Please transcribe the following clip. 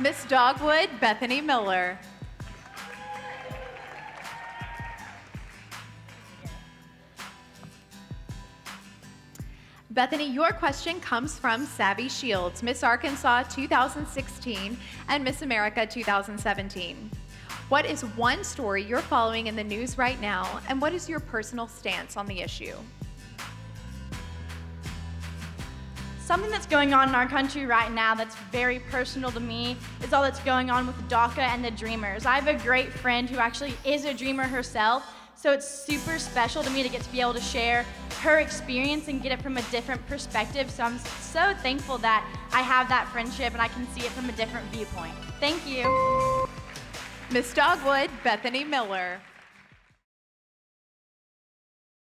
Miss Dogwood, Bethany Miller. Bethany, your question comes from Savvy Shields, Miss Arkansas 2016 and Miss America 2017. What is one story you're following in the news right now, and what is your personal stance on the issue? Something that's going on in our country right now that's very personal to me is all that's going on with DACA and the Dreamers. I have a great friend who actually is a dreamer herself, so it's super special to me to get to be able to share her experience and get it from a different perspective. So I'm so thankful that I have that friendship and I can see it from a different viewpoint. Thank you. Miss Dogwood, Bethany Miller.